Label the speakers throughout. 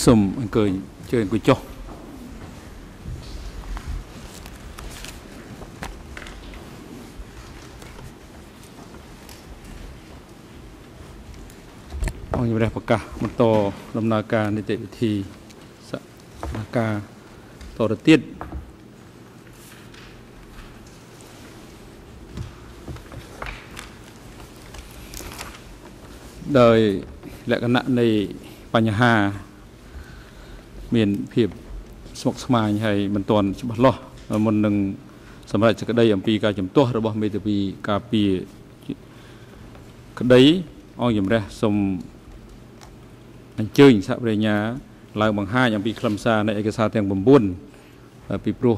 Speaker 1: Sum anh cười, chơi anh cười cho. ông như đây cả một tổ lâm na ca nên tệ thì sợ na ca, tổ đất tiết đời lại cái nạn này, bà nhà hà ម្មការតទៅទៀតដោយលក្ខណៈនៃបញ្ហាមានភាពស្មុគស្មាញហើយមិនទាន់ច្បាស់លាស់មុននឹងសម្រាប់សេចក្តីអំពីការជំទាស់របស់មេធាវីការពារក្តីអង្គជំរះសូមអញ្ជើញសហប្រញ្ញាឡើងបង្ហាញអំពីខ្លឹមសារនៃឯកសារទាំង9ពីព្រោះ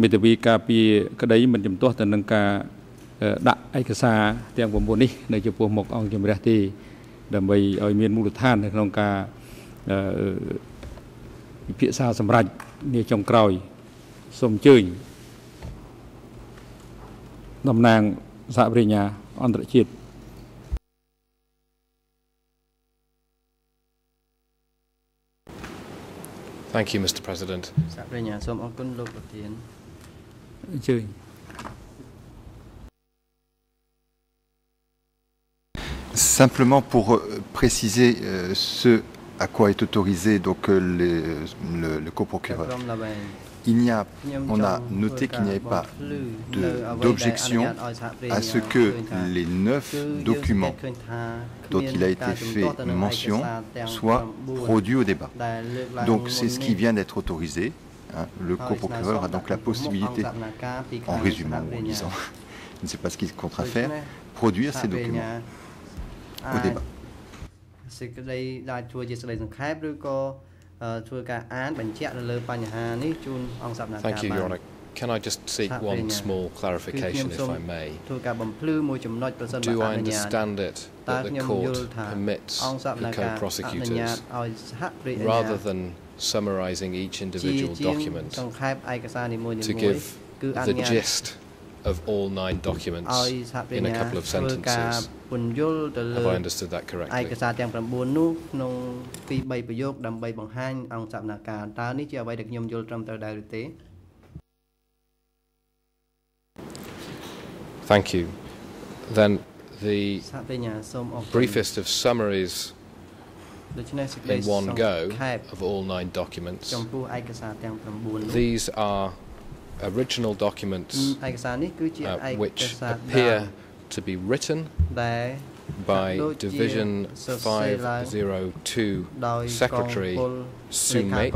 Speaker 1: មេធាវីការពារក្តីមិនជំទាស់ទៅនឹងការដាក់ឯកសារទាំង9នេះនៅចំពោះមុខអង្គជំរះទេដើម្បីឲ្យមានមូលដ្ឋាននៅក្នុងការ ពិភាក្សាសម្រាប់នាចុងក្រោយសូមអញ្ជើញតំណាងសហប្រញ្ញាអន្តរជាតិ
Speaker 2: Thank you Mr President
Speaker 3: សហប្រញ្ញាសូមអរគុណលោកប្រធាន
Speaker 1: អញ្ជើញ
Speaker 4: Simplement pour euh, préciser euh, ce à quoi est autorisé euh, le, le coprocureur.
Speaker 3: On a noté qu'il n'y avait pas d'objection à ce que
Speaker 4: les neuf documents
Speaker 3: dont il a été fait mention soient produits
Speaker 4: au débat.
Speaker 3: Donc c'est ce qui
Speaker 4: vient d'être autorisé. Hein. Le coprocureur a donc la possibilité,
Speaker 3: en résumant ou en lisant,
Speaker 4: je ne sais pas ce qu'il compte faire, produire ces documents
Speaker 3: au débat. សេចក្តីដែលធ្វើជាសេចក្តីសង្ខេបឬក៏អឺធ្វើការអានបញ្ជាក់នៅលើបញ្ហានេះជូនអង្គសព្វនាការ Thank you បា Your ន Honour
Speaker 2: Can I just seek Sat one bên nhà. small គឺ clarification ខ្ញុំ if សូម I may
Speaker 3: ធ្វើការបំភ្លឺមួយចំណុចប្រសិនបើ Do អ I នុញ្ញាត understand
Speaker 2: it តើ that the ខ្ញុំយល់ court ថា permits អង្គសព្វ the នាការអនុញ្ញាត co-prosecutors
Speaker 3: ឲ្យសហប្រញ្ញា rather
Speaker 2: than summarising each ជា individual ជាង document
Speaker 3: សង្ខេបឯកសារនីមួយៗ to give គឺអនុ the ញ្ញាត gist
Speaker 2: of all nine documents ឲ្យ
Speaker 3: សហប្រ in a ញ្ញា couple of ធ្វើការ sentences ពន្យល់ទៅលើ Have I
Speaker 2: understood that ឯ correctly ក
Speaker 3: សារទាំង9នោះក្នុងពីរ3ប្រយោគដើម្បីបង្ហាញអង្គសព្វនាការតើនេះជាអ្វីដែលខ្ញុំយល់ត្រឹមត្រូវដែរឬទេ
Speaker 2: Thank you Then the
Speaker 3: សហប្រញ្ញាសូមអរគុណ briefest
Speaker 2: of summaries
Speaker 3: ដូច្នេះសេចក្តី in one សង្ go ខេប
Speaker 2: of all nine documents ចំ
Speaker 3: ពោះឯកសារទាំង9នោះ
Speaker 2: These are original documents
Speaker 3: uh, which appear
Speaker 2: to be written
Speaker 3: by Division
Speaker 2: 502 Secretary
Speaker 3: Sumate,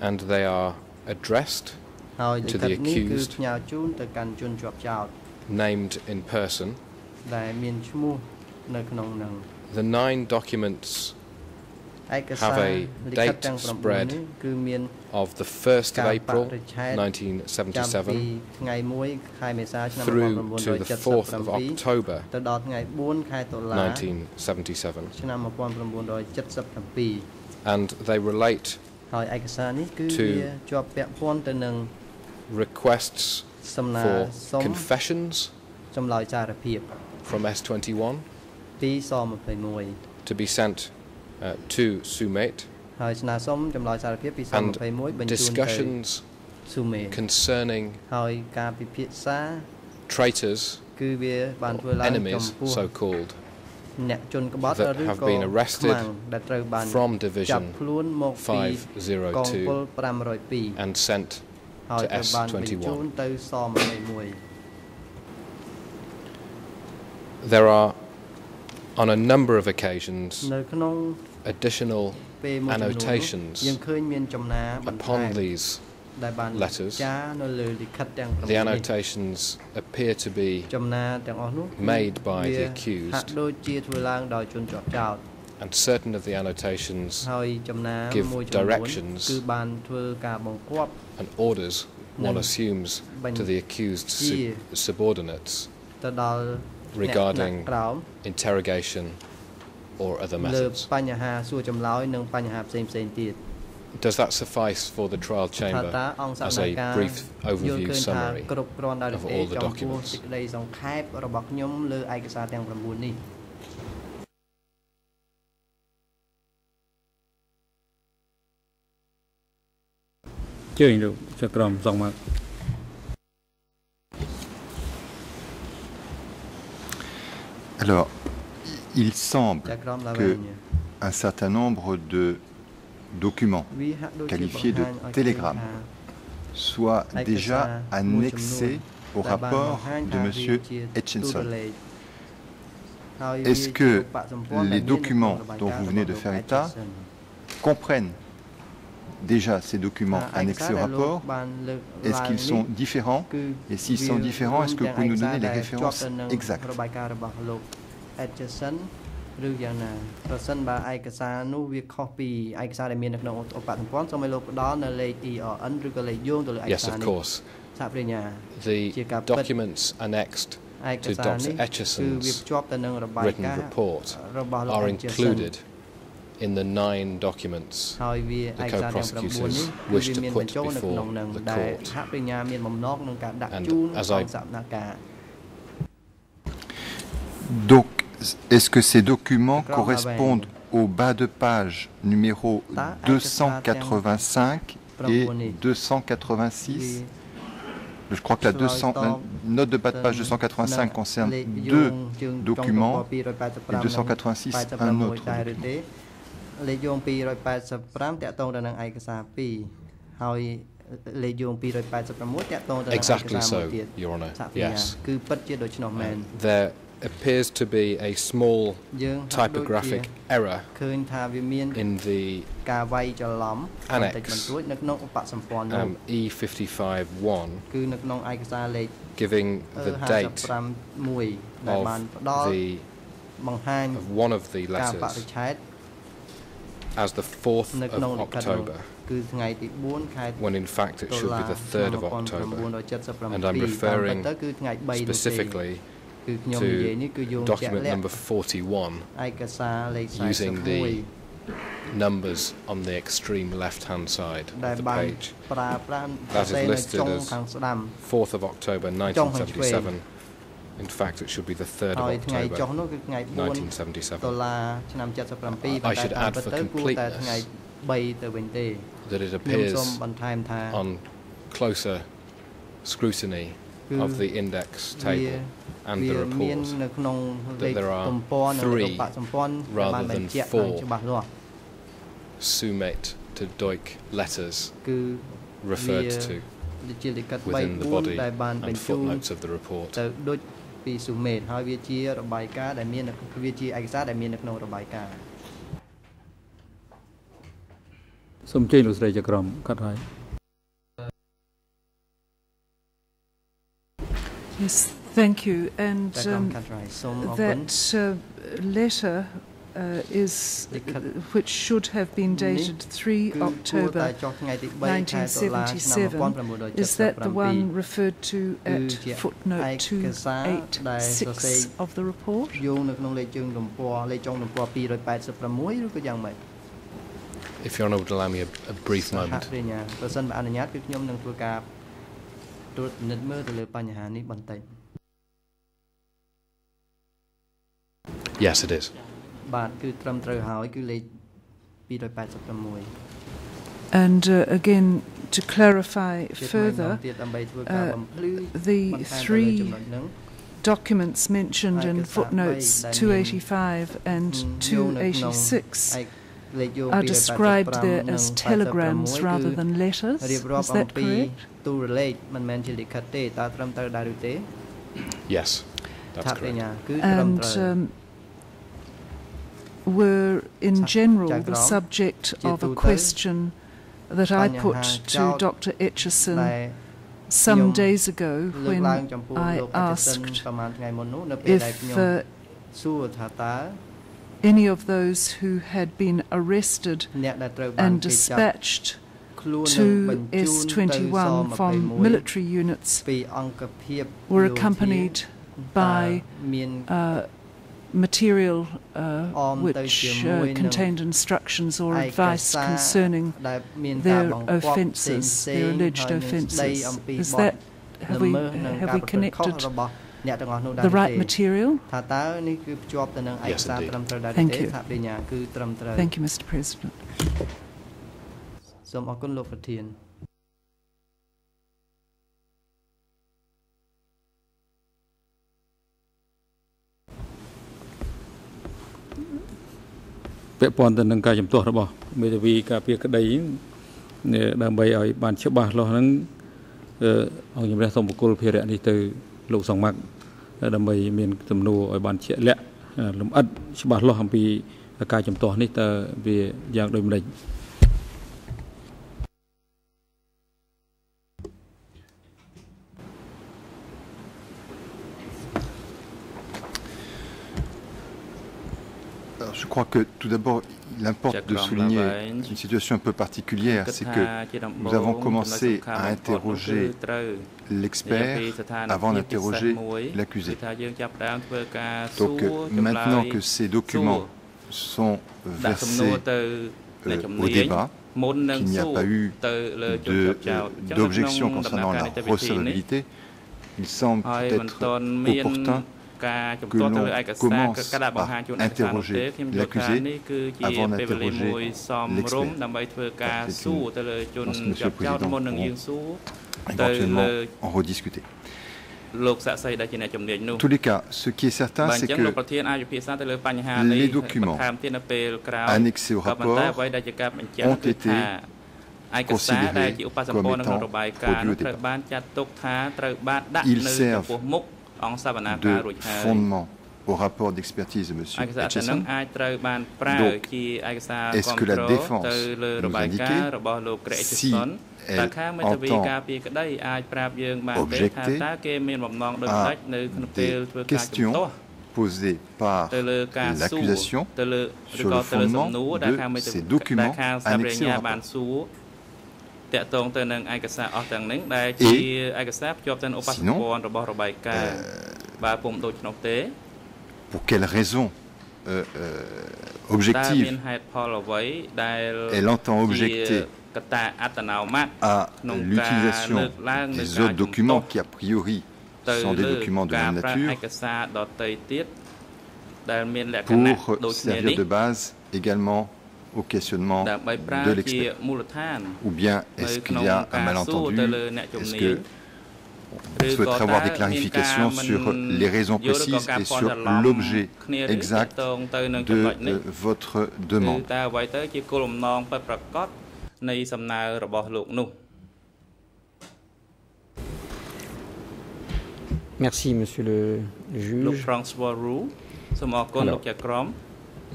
Speaker 2: and they are addressed
Speaker 3: to the accused,
Speaker 2: named in person. The nine documents
Speaker 3: have a date spread
Speaker 2: of the 1st of April 1977
Speaker 3: through to the 4th of
Speaker 2: October 1977 and they relate
Speaker 3: to
Speaker 2: requests
Speaker 3: for
Speaker 2: confessions from S21 to be sent to Sumate
Speaker 3: ហើយស្នើសុំចម្លើយសារភាពពីស and 21បញ្ជូនទៅ discussions ស៊ូមេ
Speaker 2: concerning
Speaker 3: ហើយការពិភាក្សា
Speaker 2: traitors
Speaker 3: គឺវាបានធ្វើឡើងចំ enemies ពោះ so
Speaker 2: called
Speaker 3: អ្នកជនក្បត់ that ឬ have ក៏ been arrested ខ្មាំងដែលត្រូវបាន from
Speaker 2: ចាប់ Division
Speaker 3: ខ្លួនមកពីកងពល 502
Speaker 2: 502 and sent ហើយ to ត្រូវបានបញ្ជូន
Speaker 3: S21 ទៅស21
Speaker 2: There are, on a number of occasions,
Speaker 3: នៅក្នុង
Speaker 2: additional
Speaker 3: annotations upon
Speaker 2: these
Speaker 3: letters. The
Speaker 2: annotations appear to be
Speaker 3: made by the accused,
Speaker 2: and certain of the annotations
Speaker 3: give directions
Speaker 2: and orders one assumes to the accused sub subordinates regarding interrogation or other methods? Does that suffice for the trial chamber
Speaker 3: as a brief overview summary of all the documents?
Speaker 4: Alors, il semble
Speaker 3: qu'un
Speaker 4: certain nombre de documents
Speaker 3: qualifiés de télégrammes
Speaker 4: soient déjà annexés au rapport de M.
Speaker 3: Hutchinson. Est-ce que les documents dont vous venez de faire état
Speaker 4: comprennent déjà ces documents annexés au rapport?
Speaker 3: Est-ce qu'ils sont
Speaker 4: différents?
Speaker 3: Et s'ils sont différents, est-ce que vous pouvez nous donner les références exactes? របាយការណ៍របស់លោក Atchison ឬយ៉ាងណាប្រសិនបើឯកសារនោះវាខុសពីឯកសារដែលមាននៅក្នុងឧបសម្ព័ន្ធសូមឲ្យលោកផ្ដល់នៅលេខ ERN ឬក៏លេខយោងទៅលើឯក Yes, សារ of នេះ
Speaker 2: course.
Speaker 3: សហប្រញ្ញា
Speaker 2: The Chica, but- documents annexed ឯក
Speaker 3: to សារនេះ Dr. គឺវា Etchison's ភ្ជាប់ទៅនឹងរបាយ written ការណ៍ report របស់លោក are Atchison included
Speaker 2: in the nine documents
Speaker 3: ហើយវា the ឯកសារទាំង9 co-prosecutors នេះគឺ wish វា to មាន put បញ្ចូលនៅ before ក្នុងនឹង the ដែល court. សហប្រញ្ញាមានបំណងក្នុងការដាក់ And ជូន as អ I- ងសកម្មការ
Speaker 4: Donc, Est-ce que ces documents correspondent au bas de page numéro 285 et 286 je crois que la, 200, la, note de bas de page 285 concerne deux
Speaker 3: documents et
Speaker 4: 286 un autre document.
Speaker 3: Exactly so, Your Honor. Yes.
Speaker 2: There appears to be a small យើ
Speaker 3: ងហាក់ដូចជា typographic
Speaker 2: error
Speaker 3: ឃើញថាវាមាន in
Speaker 2: the
Speaker 3: ការវាយច្រឡំ Annex បន្តិចបន្តួចនៅក្នុងឧបសម្ព័ន្ធនោះ um,
Speaker 2: E55-1
Speaker 3: គឺនៅក្នុងឯកសារលេខ
Speaker 2: giving អឺ the date
Speaker 3: 55មួយដែលបាន of ផ្ដល់ the បង្ហាញ of
Speaker 2: one of the ការបរិ letters
Speaker 3: ច្ឆេទ
Speaker 2: as the 4th នៅ of ក្នុងលិខិតនោះ October
Speaker 3: គឺថ្ងៃទី4ខែ
Speaker 2: when in fact it តុ should លា be the 3rd of ឆ្នាំ October
Speaker 3: 1977 And I'm តាមពិត referring ទៅគឺថ្ងៃ3នោះទេ specifically to document number
Speaker 2: 41
Speaker 3: using the
Speaker 2: numbers on the extreme left-hand side of the page.
Speaker 3: That is listed as 4th
Speaker 2: of October 1977. In fact, it should be the 3rd of October
Speaker 3: 1977. I should add for completeness that
Speaker 2: it appears
Speaker 3: on
Speaker 2: closer scrutiny
Speaker 3: of the
Speaker 2: index វា table and វា the មាន report
Speaker 3: នៅក្នុង that លេខ there are ទំព័រនិង three ឧបសម្ព័ន្ធដែល rather បាន than បញ្ជាក់ four យ៉ាងច្បាស់លាស់
Speaker 2: sumate to doik letters
Speaker 3: គឺ
Speaker 2: referred វា to
Speaker 3: ដូចជាលិខិត within the 3 body 4ដែលបាន and បញ្ជូន footnotes
Speaker 2: of the report.
Speaker 3: ទៅដូចពីស៊ូមេតហើយវាជារបាយការណ៍ដែលមាននៅវាជាឯកសារដែលមាននៅក្នុងរបាយការណ៍
Speaker 1: សូមជើញលោកស្រីចក្រមកាត់ហើយ
Speaker 5: Yes, thank you. And um,
Speaker 3: that
Speaker 5: uh, letter uh, is uh, which should have been dated 3 October 1977. Is that the one referred to at footnote 286 of the report?
Speaker 2: If Your Honour would allow me a, a brief moment.
Speaker 3: តគឺខ្ញុំនឹងធ្វើការត្រួតពិនិត្យមើលទៅលើបញ្ហានេះបន្តិច
Speaker 2: Yes, it is.
Speaker 3: បាទគឺត្រឹមត្រូវហើយគឺលេខ286
Speaker 5: And uh, again, to clarify ជាថ្មីម្ដង further,
Speaker 3: ទៀតដើម្បីធ្វើការ uh, បំភ្លឺ the បន្ថែមទៅលើ three ចំណុចហ្នឹង
Speaker 5: documents mentioned in Ai, cái footnotes sạc bay, 285 and យោងនៅក្នុង 286 ឯ
Speaker 3: កលេខយោង are described 285 there និង as telegrams 86 rather គឺ than
Speaker 5: letters. រៀបរាប់ Is អំ that ពី correct?
Speaker 3: ទូរលេខមិនមែនជាលិខិតទេតើត្រឹមត្រូវដែរឬទេ
Speaker 2: Yes, that's ថាប correct. ញ្ញ
Speaker 3: ាគឺត្រឹម And ត្រូវ um,
Speaker 5: were in Sa- general the Jagrong, subject Chi of a tu tới. question that Iបញ្ហា put toចោទ Dr. Etchison ដែ
Speaker 3: ល
Speaker 5: someខ្ញុំ days ago លើក when ឡើងចំពោះ I លោកអេតិសិន asked
Speaker 3: ប្រហែលថ្ងៃមុននោះនៅពេលដែល if ខ្ញុំ
Speaker 5: uh,
Speaker 3: សួរថាតើ
Speaker 5: any of those who had been arrested
Speaker 3: អ្នកដែលត្រូវបាន and គេចាប់
Speaker 5: dispatched ខ្លួននឹង
Speaker 3: Two S 21 from military
Speaker 5: units
Speaker 3: were accompanied by
Speaker 5: uh, material uh, which uh, contained instructions or advice concerning
Speaker 3: their offences, their alleged offences. Is that,
Speaker 5: have we, have we connected
Speaker 3: the right material? Yes. Thank you. Thank
Speaker 5: you, Mr. President.
Speaker 3: សូមអរគុណលោកប្រធាន
Speaker 1: ពាក់ព័ន្ធទៅនឹងការជំទាស់របស់មេធាវីការពារក្តីដើម្បីឲ្យបានច្បាស់លាស់ហ្នឹងអង្គជំរះសូមបកគលភារៈនេះទៅលោកសង្មាក់ដើម្បីមានទំនួលឲ្យបានជាក់លាក់លំអិតច្បាស់លាស់អំពីការជំទាស់នេះតើវាយ៉ាងដូចម្តេច
Speaker 4: crois que tout d'abord, il importe de souligner une situation un peu particulière, c'est que
Speaker 6: nous avons commencé à interroger
Speaker 4: l'expert
Speaker 6: avant d'interroger l'accusé. Donc maintenant que
Speaker 4: ces documents sont versés
Speaker 6: euh, au débat, qu'il n'y a pas
Speaker 4: eu
Speaker 6: d'objection concernant la recevabilité,
Speaker 4: il semble être
Speaker 6: opportun que l'on commence par interroger l'accusé avant d'interroger l'expert. C'est une, le
Speaker 4: éventuellement en rediscuter.
Speaker 6: Tous
Speaker 4: les cas, ce qui est certain, c'est que
Speaker 6: les documents
Speaker 4: annexés au rapport
Speaker 6: ont été considérés comme étant. Ils servent de fondement
Speaker 4: au rapport d'expertise de M. Hutchison.
Speaker 6: Donc, est-ce que la défense nous indiquait si
Speaker 4: elle entend
Speaker 6: objecter à des questions
Speaker 4: posées par
Speaker 6: l'accusation sur le fondement de ces documents annexés តកតងទៅនឹងឯកសារអស់ទាំងនេះដែលជាឯកសារភ្ជាប់ទៅនឹងឧបសម្ព័ន្ធរបស់របាយការណ៍បើពុំដូច្នោះទេ
Speaker 4: pour quelle raison euh, euh, objective elle entend objecter
Speaker 6: à
Speaker 4: l'utilisation
Speaker 6: des autres documents
Speaker 4: qui a priori sont des documents de même nature
Speaker 6: pour servir de
Speaker 4: base également au questionnement de l'expert. Ou bien est-ce qu'il y a un malentendu
Speaker 6: Est-ce que
Speaker 4: on souhaiterait avoir des clarifications sur les raisons précises et sur l'objet
Speaker 6: exact de euh,
Speaker 4: votre demande.
Speaker 7: Merci, Monsieur le juge.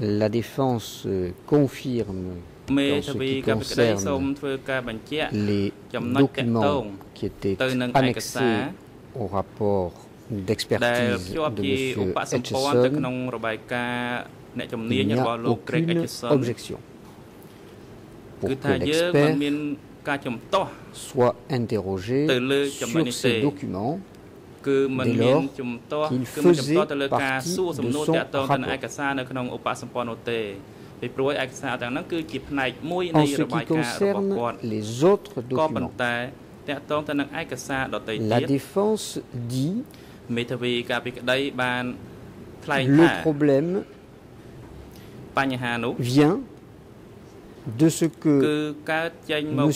Speaker 7: La défense confirme
Speaker 6: dans ce qui concerne
Speaker 7: les documents qui étaient annexés au rapport d'expertise de M. Etchison,
Speaker 6: il n'y a aucune
Speaker 7: objection. Pour que l'expert soit interrogé sur ces documents
Speaker 6: dès lors qu'il faisait partie de son rapport. En ce qui concerne
Speaker 7: les autres documents,
Speaker 6: la
Speaker 7: défense dit
Speaker 6: le
Speaker 7: problème vient de ce que
Speaker 6: M.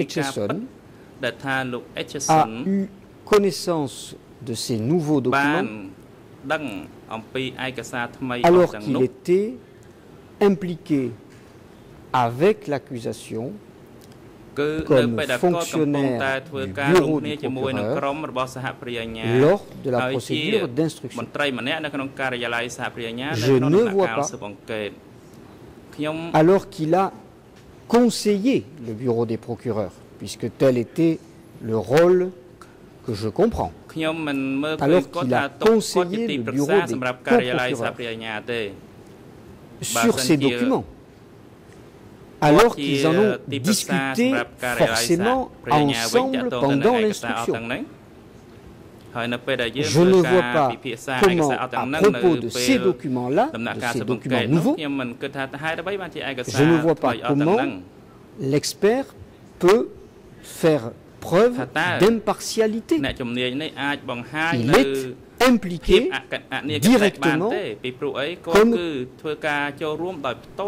Speaker 6: Etchison a
Speaker 7: eu connaissance de ces nouveaux documents
Speaker 6: alors qu'il
Speaker 7: était impliqué avec l'accusation
Speaker 6: comme fonctionnaire du bureau du lors
Speaker 7: de la procédure d'instruction.
Speaker 6: Je ne vois pas,
Speaker 7: alors qu'il a conseillé le bureau des procureurs, puisque tel était le rôle que je comprends.
Speaker 6: Alors qu'il a conseillé le bureau des procureurs
Speaker 7: sur ces documents. Alors qu'ils en ont discuté forcément ensemble pendant l'instruction.
Speaker 6: Je ne vois pas comment, à propos de ces
Speaker 7: documents-là, de ces documents nouveaux,
Speaker 6: je ne vois pas comment
Speaker 7: l'expert peut faire preuve d'impartialité.
Speaker 6: Il est
Speaker 7: impliqué
Speaker 6: directement comme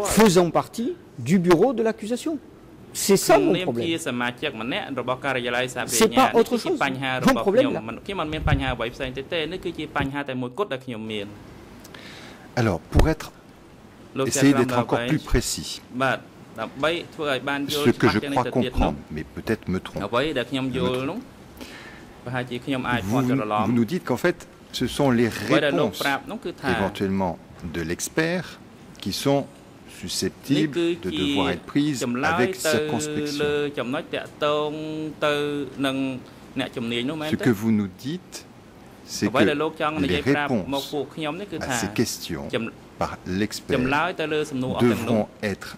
Speaker 7: faisant partie du bureau de l'accusation. C'est ça mon problème.
Speaker 6: C'est pas autre chose. Mon problème là.
Speaker 4: Alors, pour être
Speaker 6: essayer d'être encore plus
Speaker 4: précis.
Speaker 6: Ce que je crois comprendre,
Speaker 4: mais peut-être me trompe.
Speaker 6: Vous, vous nous
Speaker 4: dites qu'en fait, ce sont les réponses éventuellement de l'expert qui sont susceptibles de devoir être prises avec circonspection.
Speaker 6: Ce que
Speaker 4: vous nous dites, c'est
Speaker 6: que les réponses à ces
Speaker 4: questions par l'expert
Speaker 6: devront
Speaker 4: être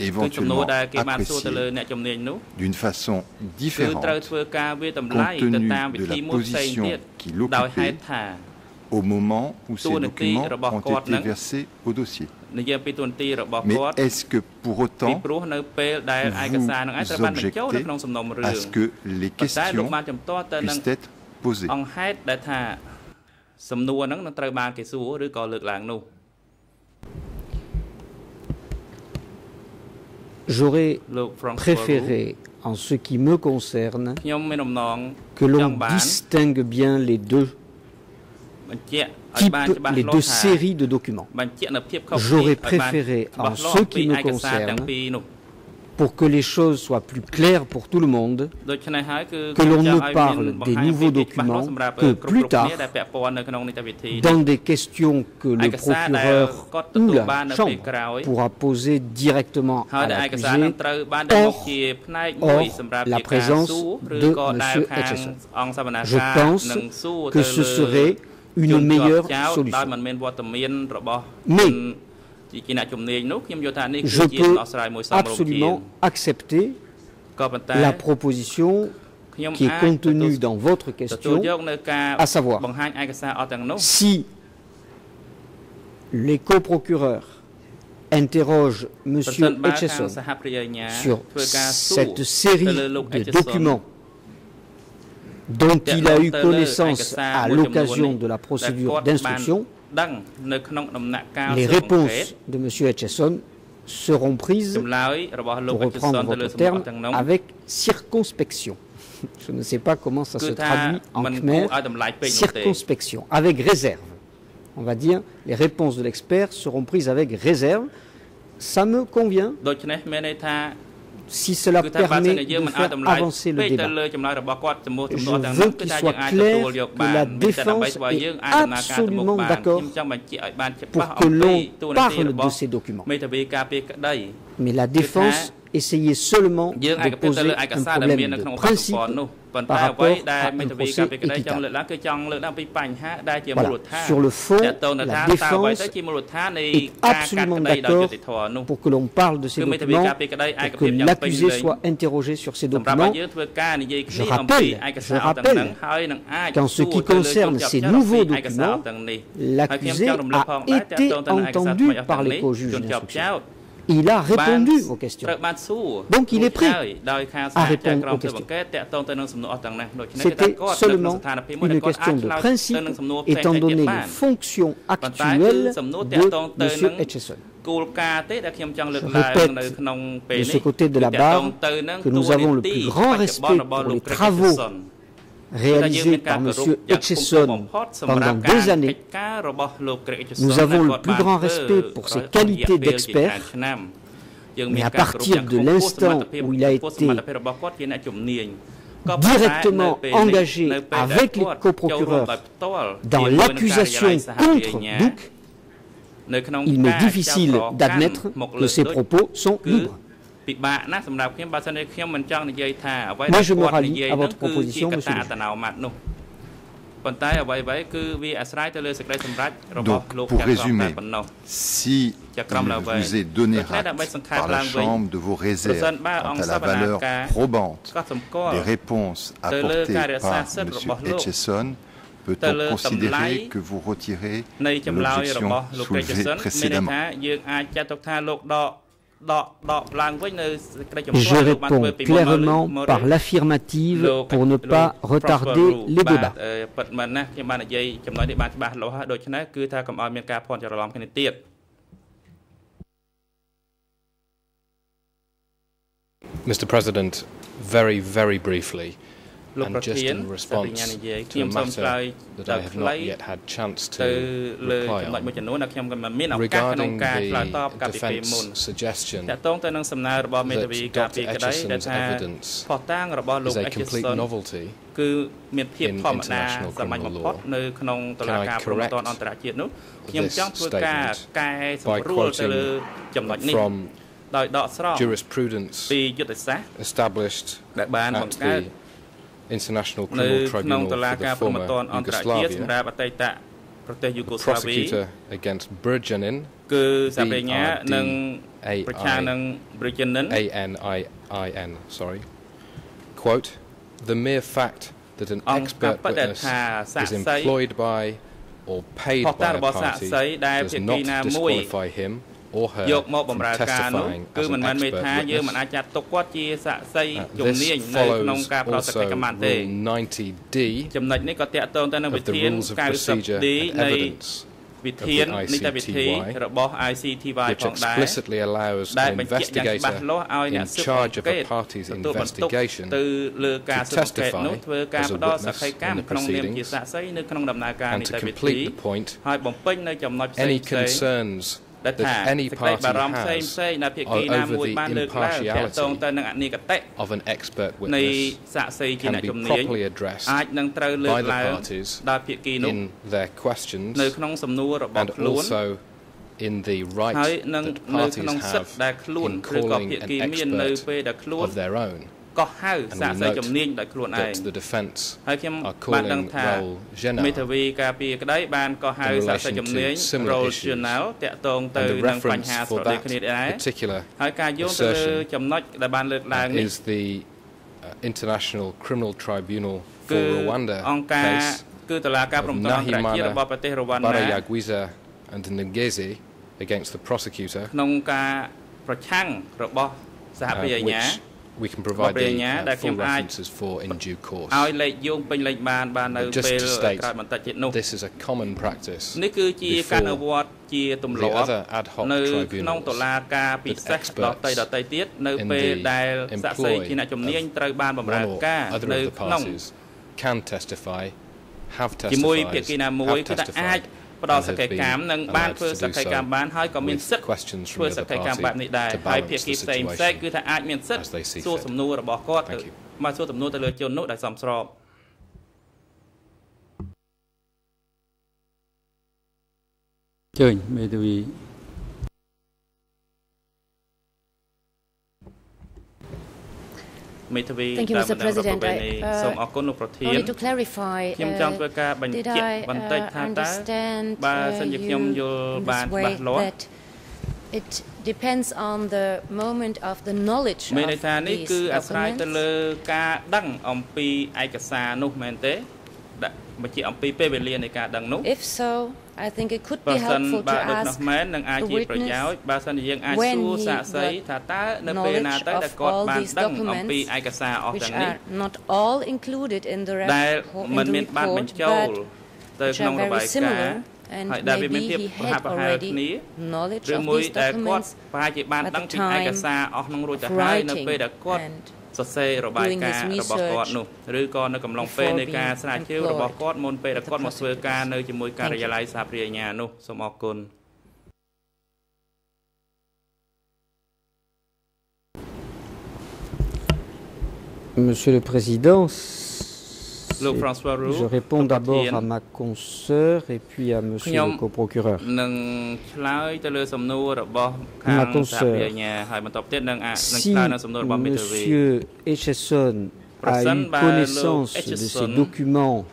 Speaker 4: éventuellement d'une façon différente compte
Speaker 6: tenu de la position
Speaker 4: qu'il occupait au moment où ces documents ont été versés au dossier.
Speaker 6: Mais
Speaker 4: est-ce que pour autant
Speaker 6: vous objectez à ce
Speaker 4: que les questions
Speaker 6: puissent
Speaker 4: être posées
Speaker 7: J'aurais
Speaker 6: préféré,
Speaker 7: en ce qui me concerne,
Speaker 6: que l'on
Speaker 7: distingue bien les deux
Speaker 6: types, les deux séries
Speaker 7: de documents.
Speaker 6: J'aurais préféré,
Speaker 7: en ce qui me concerne, pour que les choses soient plus claires pour tout le monde,
Speaker 6: que l'on ne parle des nouveaux documents que plus tard, dans
Speaker 7: des questions que le procureur
Speaker 6: ou la Chambre
Speaker 7: pourra poser directement à l'accusé,
Speaker 6: hors, la présence de M. Etchison. Je pense que ce serait
Speaker 7: une meilleure solution.
Speaker 6: Mais je peux absolument
Speaker 7: accepter
Speaker 6: la
Speaker 7: proposition
Speaker 6: qui est contenue
Speaker 7: dans votre question,
Speaker 6: à savoir
Speaker 7: si les coprocureurs interrogent M. Etchison
Speaker 6: sur cette
Speaker 7: série de documents dont il a eu connaissance à l'occasion de la procédure d'instruction,
Speaker 6: les réponses
Speaker 7: de M. Etchison seront prises,
Speaker 6: pour reprendre votre terme, avec
Speaker 7: circonspection. Je ne sais pas comment ça se traduit en khmer.
Speaker 6: Circonspection,
Speaker 7: avec réserve. On va dire, les réponses de l'expert seront prises avec réserve. Ça me convient si cela permet de faire avancer le débat.
Speaker 6: Je veux qu'il soit clair que la défense est absolument d'accord pour que l'on parle de
Speaker 7: ces documents.
Speaker 6: Mais
Speaker 7: la défense essayez seulement de poser un problème de principe
Speaker 6: Sur
Speaker 7: le fond, la défense
Speaker 6: est absolument d'accord
Speaker 7: pour que l'on parle de ces documents,
Speaker 6: pour que l'accusé soit
Speaker 7: interrogé sur ces documents.
Speaker 6: Je rappelle, qu'en ce qui concerne ces nouveaux documents,
Speaker 7: l'accusé a été entendu par les co-juges il a répondu aux questions.
Speaker 6: Donc il est prêt à répondre aux questions. C'était seulement une question de principe, étant donné les
Speaker 7: fonctions actuelles de M. Etchison.
Speaker 6: Je répète de ce
Speaker 7: côté de la barre
Speaker 6: que nous avons le plus grand respect pour les travaux
Speaker 7: réalisé par M. Etchison
Speaker 6: pendant des années. Nous avons le plus grand respect pour ses qualités d'expert, mais à partir de l'instant où il a été directement engagé avec les coprocureurs dans l'accusation contre
Speaker 7: Duke,
Speaker 6: il m'est difficile d'admettre que ses
Speaker 7: propos sont libres.
Speaker 6: Moi, je me rallie à votre proposition, monsieur. Donc, pour résumer,
Speaker 4: si
Speaker 6: vous
Speaker 4: est donné par la Chambre de vos réserves quant à la valeur probante
Speaker 6: des
Speaker 4: réponses apportées par M. Etchison, peut-on considérer que vous retirez
Speaker 6: l'objection soulevée précédemment je réponds clairement par
Speaker 7: l'affirmative pour ne pas retarder les débats.
Speaker 2: Mr. President, very, very briefly,
Speaker 6: លោកប្រធានសញ្ញានិយាយខ្ញុំសូមឆ្លើយ
Speaker 2: ដល់ខ្លីទៅ
Speaker 6: លើចំណុចមួយចំនួនដែលខ្ញុំក៏មានឱកាសក្នុងការឆ្លើយតបកាលពីពេលមុន
Speaker 2: ត
Speaker 6: កតងទៅនឹងសំណើរបស់មេធាវីកាលពីក្តីដែលថាផតាងរបស់លោក Atchison គឺមានភាពធម្មតាសាមញ្ញបំផុតនៅក្នុងតុលាការព្រំដែនអន្តរជាតិនោះ
Speaker 2: ខ្ញុំចង់ធ្វើការ
Speaker 6: កែសម្រួលទៅលើចំណុចនេះដោយដកស្រង់
Speaker 2: ព
Speaker 6: ីយុទ្ធសាស្ត្
Speaker 2: រ
Speaker 6: ដែលបានបង្កើត
Speaker 2: International Criminal Tribunal for the former Yugoslavia,
Speaker 6: the prosecutor
Speaker 2: against Bergenin, sorry, quote, the mere fact that an expert witness
Speaker 6: is employed
Speaker 2: by or paid by a party
Speaker 6: does not disqualify
Speaker 2: him យកមកបម្រើការនោះគឺមិនមែនមានថាយើងមិន
Speaker 6: អាចចាត់ទុកគាត់ជាសាក្សីជំនាញនៅក្នុងការប្រតិកម្មកម្មទេចំណុចនេះក៏តាក់ទងទៅនឹងវិធាន 90D នៃវិធាននីតិវិធីរបស់ ICTY ផងដែរ
Speaker 2: ដែលបញ្ជាក់យ៉ាងច្បាស់
Speaker 6: លាស់ឲ្យអ្នកស៊ើបអង្កេត
Speaker 2: ទទួលបន្ទុកទ
Speaker 6: ៅលើការស៊ើបអង្កេតនោះធ្វើការផ្ដល់សក្ខីកម្មក្នុងនាមជាសាក្សីនៅក្នុងដំណើរការនីតិវិធីហើយបំពេញនៅចំណុចផ្ស
Speaker 2: េងៗ
Speaker 6: ដែលថាសេចក្តីបារម្ភផ្សេងផ្សេងដែលភាគីណាមួយបានលើកឡើងទាក់ទងទៅនឹងអនិកតៈ
Speaker 2: នៃ
Speaker 6: សាក្សីជាអ្នកជំនាញ
Speaker 2: អា
Speaker 6: ចនឹងត្រូវលើកឡើងដោយភាគីនោះ
Speaker 2: នៅ
Speaker 6: ក្នុងសំណួររបស់ខ្លួន
Speaker 2: in the right ហើយនឹងនៅក្នុងសិទ្ធិ
Speaker 6: ដែលខ្លួនឬក៏ភាគីមាននៅពេលដែលខ្លួន of
Speaker 2: their own
Speaker 6: កោះហៅសាកសីជំនាញដោយខ្លួនឯង
Speaker 2: ហ
Speaker 6: ើយខ្ញុំបានដឹងថា
Speaker 2: មេធ
Speaker 6: ាវីការពារក្តីបានកោះហៅសាកសីជំនាញ role journal តាក់ទងទៅនឹងបញ្ហាស្រដៀងគ្នាដែរហើយការយោងទៅលើចំណុចដែលបានលើកឡើងនេះ
Speaker 2: is the International Criminal Tribunal for Rwanda អង្គការ
Speaker 6: គឺតុលាការព្រំដែនអន្តរជាតិរបស់ប្រទេសរវ៉ាន់ណា
Speaker 2: Barayagwiza and Ngeze against the prosecutor
Speaker 6: ក្នុងការប្រឆាំងរបស់សហព្រះអាជ្ញា
Speaker 2: we can provide the uh, full references for in due course ឲ្យ
Speaker 6: លេខយោងពេញលេខបានបាននៅពេលក្រោយបន្តិចទៀតនោះ
Speaker 2: This is a common practice
Speaker 6: នេះគឺជាការអនុវត្តជាទម្លាប់
Speaker 2: នៅក្នុងតុ
Speaker 6: លាការពិសេសដតៃដតៃទៀតនៅពេលដែលសាក្សីជាអ្នកជំនាញត្រូវបានបម្រើការនៅក្នុង
Speaker 2: can testify have testified ជាមួយភាគីណា
Speaker 6: មួយគឺថាអាច ផ្ដល់សក្ខីកម្មនិងបានធ្វើសក្ខីកម្មបានហើយក៏មានសិទ្ធិ
Speaker 2: ធ្វើសក្ខីកម្មបែប
Speaker 6: នេះដែរហើយភាគីផ្សេងផ្សេងគឺថាអាចមានសិទ្ធ
Speaker 2: ិសួរស
Speaker 6: ំណួររបស់គាត់ទៅមកសួរសំណួរទៅលើជននោះដែលសមស្រប
Speaker 1: ជើញមេធាវី
Speaker 6: មេធាវីតាមដំណើររបស់ប្រវេនីសូមអរគុណលោកប្រធានខ
Speaker 8: ្ញុំចង់ធ្
Speaker 6: វើការបញ្ជាក់បន្តិចថាតើ
Speaker 8: បើសិនជាខ្ញុំយ
Speaker 6: ល់បានច្បាស់លាស់
Speaker 8: it depends on the moment of the knowledge មានន័យថានេះគឺអាស្រ័យទៅល
Speaker 6: ើការដឹងអំពីឯកសារនោះមែនទេ បញ្ជាក់អំពីពេលវេលានៃការដឹងនោះ
Speaker 8: If so I think it could be helpful to ask បើដូច្នោះ
Speaker 6: មែននឹងអាចជាប្រយោជន៍បើសិនជាយើងអាចសួរសាកសីថាតើនៅពេលណាទៅដែលគាត់បានដឹងអំពីឯកសារអស់ទាំងនេះ
Speaker 8: not all included in the report ដែលមិនមានបានបញ្ចូល
Speaker 6: ទៅក្នុងរបាយការណ
Speaker 8: ៍ហើយដែលវាមានភាពប្រហាក់ប្រហែលគ្
Speaker 6: នា
Speaker 8: ឬមួយដែលគាត់
Speaker 6: ប្រហែលជាបានដឹងពីឯកសារអស់ក្នុងរួចទៅហើយនៅពេលដែលគាត់ របាយការណ៍របស់គាត់នោះឬក៏នៅកំឡុងពេលនៃការស្រាវជ្រាវរបស់គាត់មុនពេលដែលគាត់មកធ្វើការនៅជាមួយការិយាល័យសហព្រះអាជ្ញានោះសូមអរគុណ
Speaker 7: Monsieur le Président,
Speaker 6: je réponds d'abord à
Speaker 7: ma consoeur et puis à monsieur le coprocureur.
Speaker 6: Ma consoeur, si monsieur
Speaker 7: Etchesson a eu connaissance de ces documents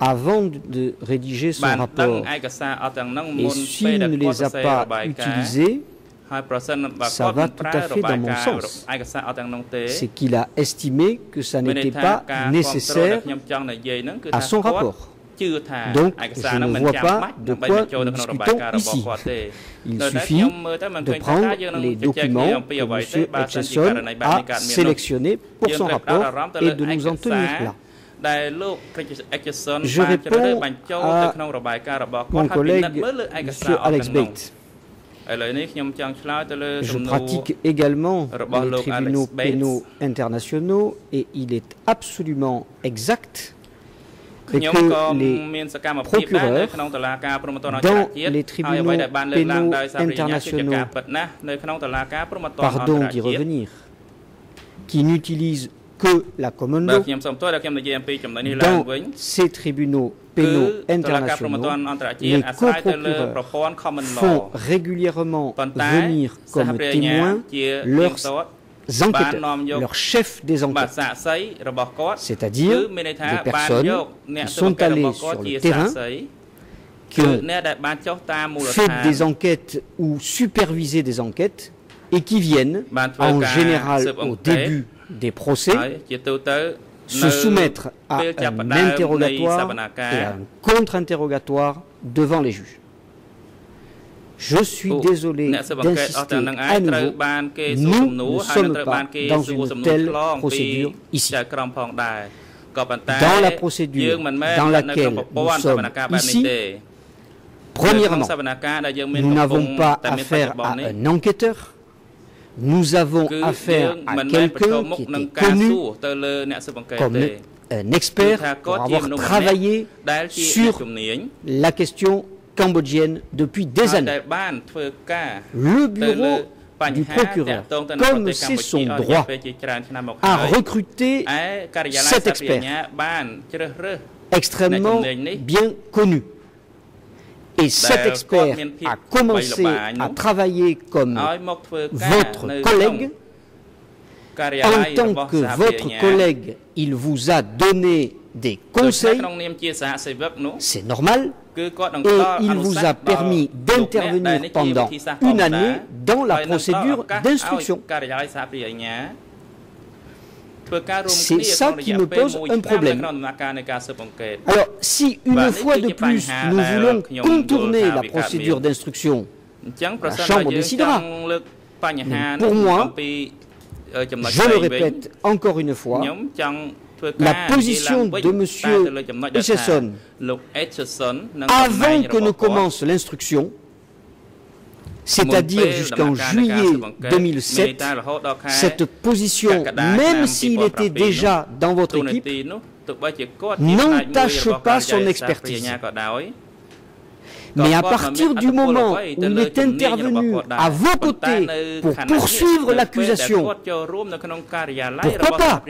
Speaker 7: avant de rédiger son rapport
Speaker 6: et s'il ne les a pas utilisés, ça va tout à fait dans mon sens. C'est
Speaker 7: qu'il a estimé que ça n'était pas nécessaire
Speaker 6: à son rapport. Donc, je ne vois pas de quoi nous discutons ici.
Speaker 7: Il suffit
Speaker 6: de prendre les documents que M. Etchesson a sélectionnés
Speaker 7: pour son rapport
Speaker 6: et de nous en tenir là. Je réponds à mon collègue M. Alex Bates. Je pratique
Speaker 7: également les tribunaux pénaux internationaux et il est absolument exact que les
Speaker 6: procureurs dans les tribunaux pénaux internationaux, pardon d'y
Speaker 7: revenir, qui n'utilisent que la common law
Speaker 6: dans
Speaker 7: ces tribunaux pénaux internationaux,
Speaker 6: les co-procureurs font
Speaker 7: régulièrement venir comme témoins
Speaker 6: leurs
Speaker 7: enquêteurs, leurs chefs des enquêtes, c'est-à-dire
Speaker 6: des personnes qui sont allées sur le terrain,
Speaker 7: qui
Speaker 6: ont fait des
Speaker 7: enquêtes ou supervisé des enquêtes et qui viennent
Speaker 6: en général au début
Speaker 7: des procès
Speaker 6: se soumettre
Speaker 7: à un interrogatoire
Speaker 6: et à
Speaker 7: un contre-interrogatoire devant les juges. Je suis désolé d'insister à nouveau,
Speaker 6: nous ne sommes pas dans une telle procédure
Speaker 7: ici.
Speaker 6: Dans la
Speaker 7: procédure dans laquelle nous sommes ici, premièrement,
Speaker 6: nous n'avons pas affaire à un
Speaker 7: enquêteur, nous avons affaire à quelqu'un qui était connu
Speaker 6: comme
Speaker 7: un expert pour avoir travaillé
Speaker 6: sur
Speaker 7: la question cambodgienne depuis des années. Le bureau
Speaker 6: du procureur, comme c'est son droit, a
Speaker 7: recruté
Speaker 6: cet expert
Speaker 7: extrêmement bien connu. Et cet expert a commencé à travailler comme
Speaker 6: votre collègue. En tant que votre
Speaker 7: collègue, il vous a donné des conseils. C'est normal.
Speaker 6: Et il vous a permis d'intervenir pendant une année
Speaker 7: dans la procédure d'instruction.
Speaker 6: C'est ça qui me pose un problème.
Speaker 7: Alors, si une fois de plus nous voulons contourner la procédure d'instruction,
Speaker 6: la Chambre décidera. pour moi, je le répète
Speaker 7: encore une fois,
Speaker 6: la position de M. Hutchison, avant que ne commence
Speaker 7: l'instruction, c'est-à-dire jusqu'en juillet 2007,
Speaker 6: cette
Speaker 7: position, même s'il était déjà dans votre équipe,
Speaker 6: n'entache pas son expertise.
Speaker 7: Mais à partir du moment où il est intervenu à vos côtés
Speaker 6: pour poursuivre l'accusation, pourquoi pas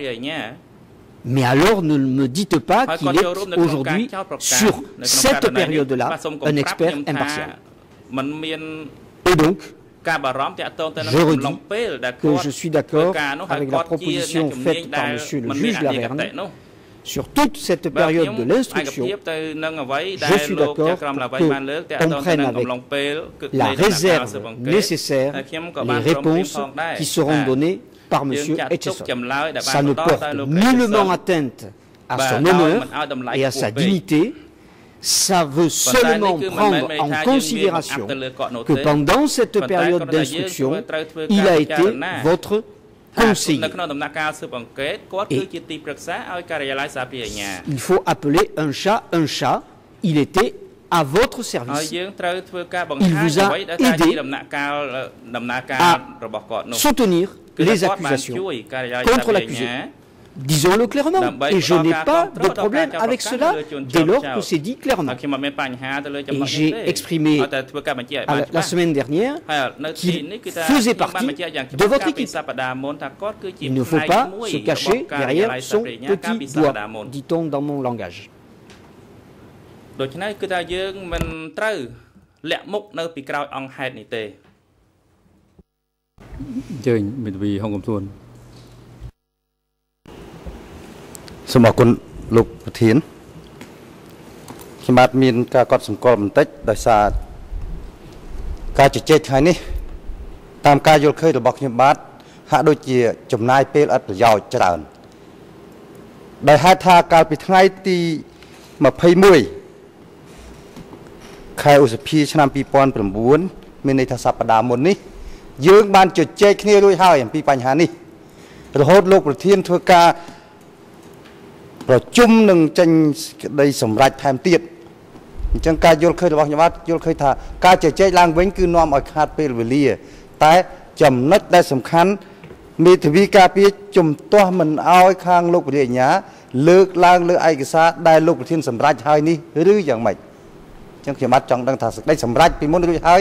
Speaker 7: mais alors ne me dites pas qu'il est aujourd'hui,
Speaker 6: sur cette période-là, un expert impartial.
Speaker 7: Et donc,
Speaker 6: je redis que je
Speaker 7: suis d'accord avec la proposition faite par M. le juge Laverne sur toute cette période de l'instruction,
Speaker 6: je suis d'accord qu'on prenne avec la réserve
Speaker 7: nécessaire
Speaker 6: les réponses qui seront
Speaker 7: données par M. Etchison.
Speaker 6: Ça ne porte nullement
Speaker 7: atteinte à son honneur
Speaker 6: et à sa
Speaker 7: dignité ça veut seulement prendre en considération
Speaker 6: que
Speaker 7: pendant cette période d'instruction,
Speaker 6: il a été
Speaker 7: votre
Speaker 6: conseiller. Et
Speaker 7: il faut appeler un chat un chat. Il était à votre service.
Speaker 6: Il vous a aidé à
Speaker 7: soutenir les accusations
Speaker 6: contre l'accusé.
Speaker 7: Disons-le clairement. Et je n'ai pas de problème avec cela dès lors que c'est dit clairement.
Speaker 6: Et j'ai
Speaker 7: exprimé
Speaker 6: la,
Speaker 7: semaine dernière
Speaker 6: qu'il faisait partie de votre équipe. Il ne faut pas se cacher derrière son petit doigt,
Speaker 7: dit-on dans mon langage.
Speaker 9: សូមអរគុណលោកប្រធានខ្ញុំបាទមានការកត់សម្គាល់បន្តិចដោយសារការជជែកថ្ងៃនេះ តាមការយល់ឃើញរបស់ខ្ញុំបាទហាក់ដូចជាចំណាយពេលឥតប្រយោជន៍ច្រើនដោយហេតុថាកាលពីថ្ងៃទី21ខែឧសភាឆ្នាំ2009មានន័យថាសប្តាហ៍មុននេះ យើងបានជជែកគ្នារួចហើយអំពីបញ្ហានេះរហូតលោកប្រធានធ្វើការ ប្រជុំនឹងចេញក្តីសម្រេចថែមទៀតអញ្ចឹងការយល់ឃើញរបស់ខ្ញុំបាទយល់ឃើញថាការជជែកឡើងវិញគឺនាំឲ្យខាតពេលវេលា តែចំណុចដែលសំខាន់មេធាវីការពារជំទាស់មិនអោយខាងលោកពរិញ្ញា លើកឡើងលើឯកសារដែលលោកប្រធានសម្រេចហើយនេះឬយ៉ាងម៉េចអញ្ចឹងខ្ញុំបាទចង់ដឹងថាសេចក្តីសម្រេចពីមុនរួចហើយ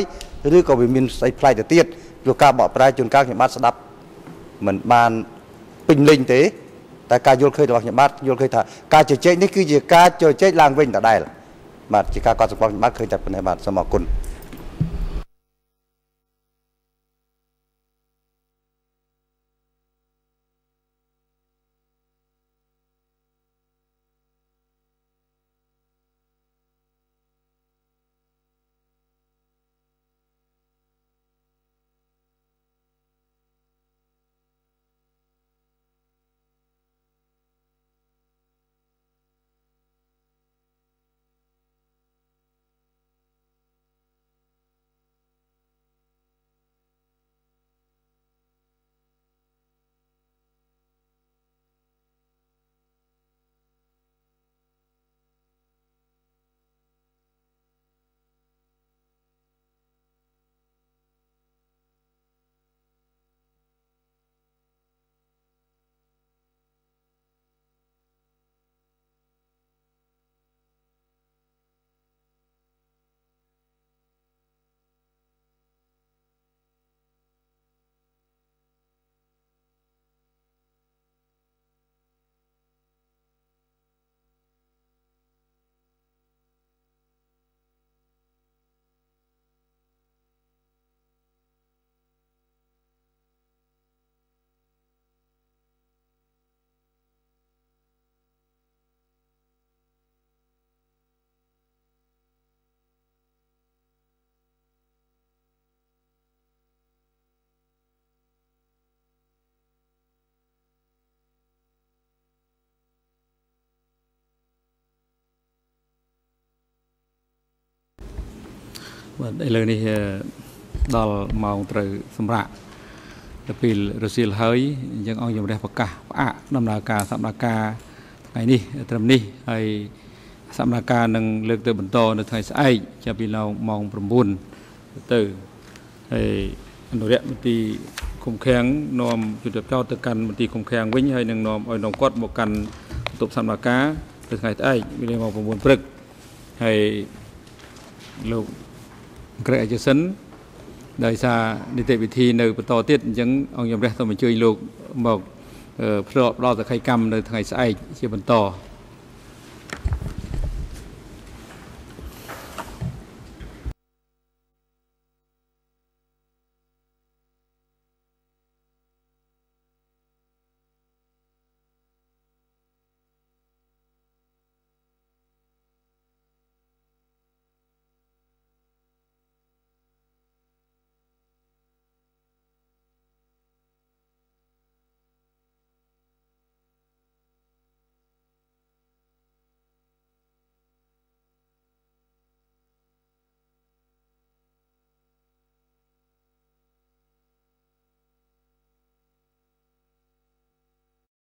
Speaker 9: ឬក៏វាមានស្អីផ្លែកទៅទៀតព្រោះការបកប្រែជួនកាលខ្ញុំបាទស្ដាប់មិនបានពេញលេញទេ តែការយល់ឃើញរបស់ខ្ញុំបាទយល់ឃើញថាការជជែកនេះគឺជាការជជែកឡើងវិញដដែលបាទជាការកត់សម្គាល់ខ្ញុំបាទឃើញតែប៉ុណ្ណេះបាទសូមអរគុណ
Speaker 1: បាទឥឡូវនេះដល់ម៉ោងត្រូវសម្រាប់ទៅពេលរសៀលហើយអញ្ចឹងអង្គជំរះប្រកាសផ្អាកដំណើរការសម្ដែងការថ្ងៃនេះត្រឹមនេះហើយសម្ដែងការនឹងលើកទៅបន្តនៅថ្ងៃស្អែកចាប់ពីម៉ោង9ទៅហើយអនុរិយមន្ទីរគុំខាំងនាំយុទ្ធចោតទៅកាន់មន្ទីរគុំខាំងវិញហើយនឹងនាំឲ្យនងគាត់មកកាន់បន្ទប់សម្ដែងការទៅថ្ងៃស្អែកវេលាម៉ោង9ព្រឹកហើយលោក ក្រែកអេជសិនដោយសារនីតិវិធីនៅបន្តទៀតអញ្ចឹងអង្គជំរះសូមអញ្ជើញលោកមកផ្ដល់សក្ខីកម្មនៅថ្ងៃស្អែកជាបន្ត